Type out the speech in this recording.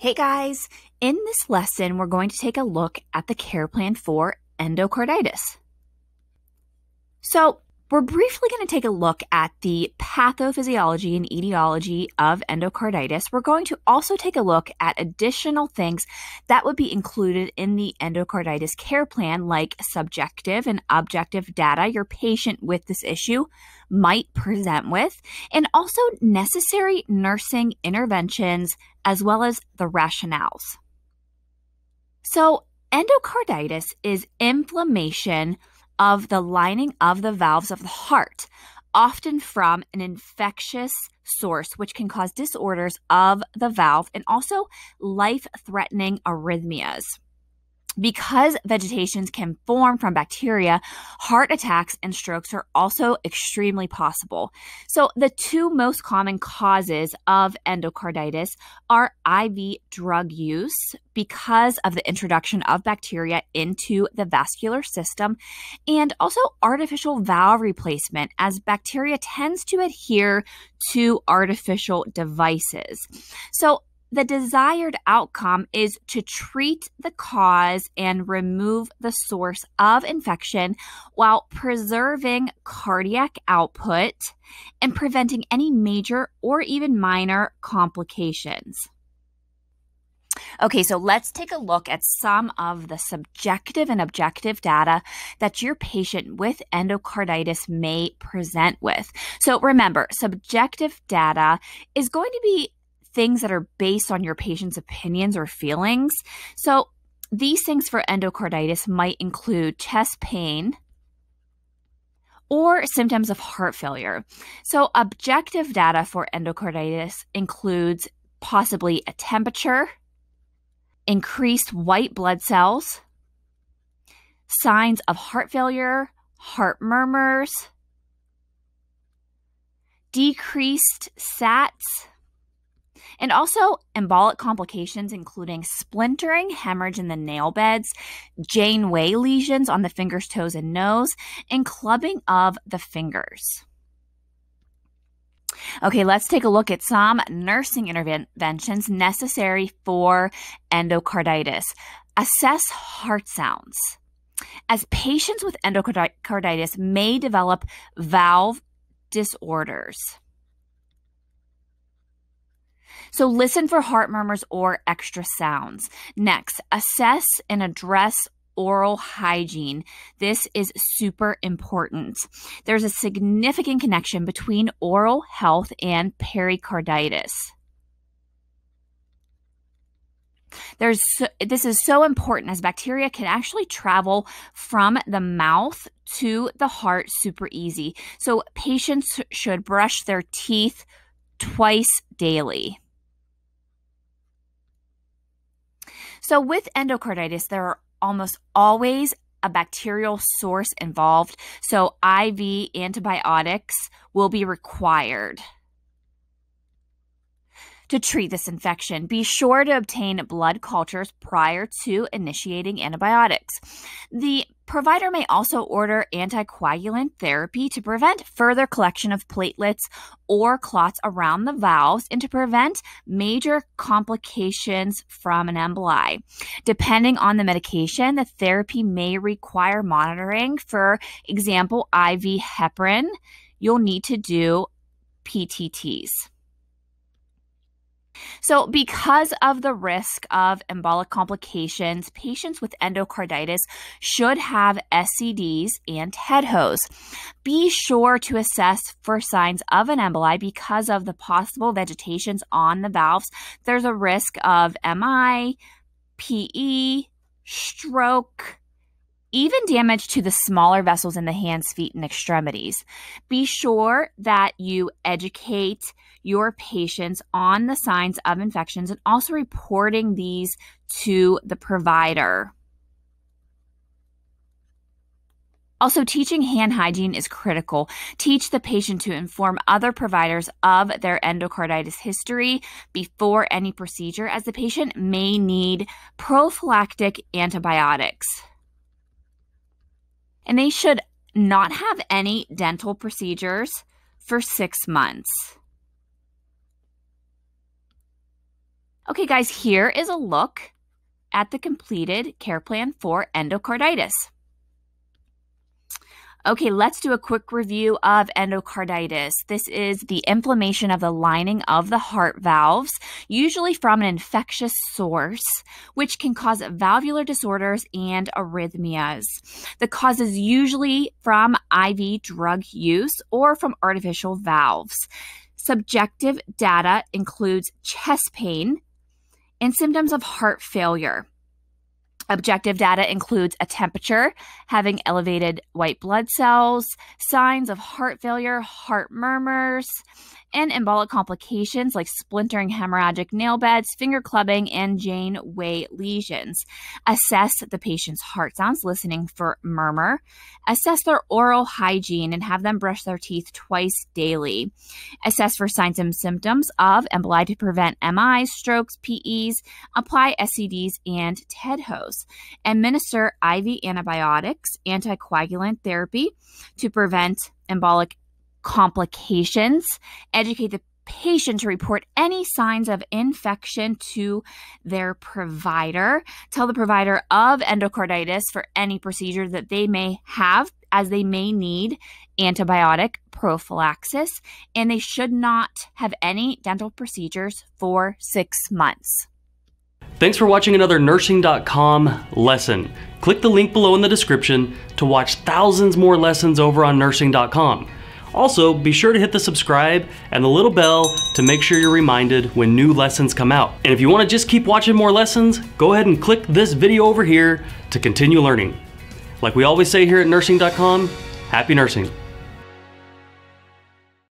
Hey guys, in this lesson, we're going to take a look at the care plan for endocarditis. So, we're briefly going to take a look at the pathophysiology and etiology of endocarditis. We're going to also take a look at additional things that would be included in the endocarditis care plan, like subjective and objective data your patient with this issue might present with, and also necessary nursing interventions as well as the rationales. So, endocarditis is inflammation of the lining of the valves of the heart, often from an infectious source, which can cause disorders of the valve and also life threatening arrhythmias. Because vegetations can form from bacteria, heart attacks and strokes are also extremely possible. So, the two most common causes of endocarditis are IV drug use because of the introduction of bacteria into the vascular system and also artificial valve replacement as bacteria tends to adhere to artificial devices. So, the desired outcome is to treat the cause and remove the source of infection while preserving cardiac output and preventing any major or even minor complications. Okay, so let's take a look at some of the subjective and objective data that your patient with endocarditis may present with. So remember, subjective data is going to be things that are based on your patient's opinions or feelings. So, these things for endocarditis might include chest pain or symptoms of heart failure. So, objective data for endocarditis includes possibly a temperature, increased white blood cells, signs of heart failure, heart murmurs, decreased SATs, and also embolic complications, including splintering, hemorrhage in the nail beds, Janeway lesions on the fingers, toes, and nose, and clubbing of the fingers. Okay, let's take a look at some nursing interventions necessary for endocarditis. Assess heart sounds. As patients with endocarditis may develop valve disorders. So listen for heart murmurs or extra sounds. Next, assess and address oral hygiene. This is super important. There's a significant connection between oral health and pericarditis. There's this is so important as bacteria can actually travel from the mouth to the heart super easy. So patients should brush their teeth twice daily. So, with endocarditis, there are almost always a bacterial source involved. So, IV antibiotics will be required to treat this infection. Be sure to obtain blood cultures prior to initiating antibiotics. The provider may also order anticoagulant therapy to prevent further collection of platelets or clots around the valves and to prevent major complications from an emboli. Depending on the medication, the therapy may require monitoring. For example, IV heparin, you'll need to do PTTs. So, because of the risk of embolic complications, patients with endocarditis should have SCDs and TED hose. Be sure to assess for signs of an emboli because of the possible vegetations on the valves. There's a risk of MI, PE, stroke, even damage to the smaller vessels in the hands, feet, and extremities. Be sure that you educate your patients on the signs of infections and also reporting these to the provider. Also, teaching hand hygiene is critical. Teach the patient to inform other providers of their endocarditis history before any procedure, as the patient may need prophylactic antibiotics and they should not have any dental procedures for six months. Okay, guys, here is a look at the completed care plan for endocarditis. Okay, let's do a quick review of endocarditis. This is the inflammation of the lining of the heart valves, usually from an infectious source, which can cause valvular disorders and arrhythmias. The cause is usually from IV drug use or from artificial valves. Subjective data includes chest pain and symptoms of heart failure. Objective data includes a temperature, having elevated white blood cells, signs of heart failure, heart murmurs, and embolic complications like splintering hemorrhagic nail beds, finger clubbing, and Janeway lesions. Assess the patient's heart sounds, listening for murmur. Assess their oral hygiene and have them brush their teeth twice daily. Assess for signs and symptoms of emboli to prevent MIs, strokes, PEs. Apply SCDs and TED TEDHOs. Administer IV antibiotics, anticoagulant therapy to prevent embolic complications, educate the patient to report any signs of infection to their provider, tell the provider of endocarditis for any procedure that they may have as they may need antibiotic prophylaxis, and they should not have any dental procedures for six months. Thanks for watching another nursing.com lesson. Click the link below in the description to watch thousands more lessons over on nursing.com. Also, be sure to hit the subscribe and the little bell to make sure you're reminded when new lessons come out. And if you want to just keep watching more lessons, go ahead and click this video over here to continue learning. Like we always say here at nursing.com, happy nursing.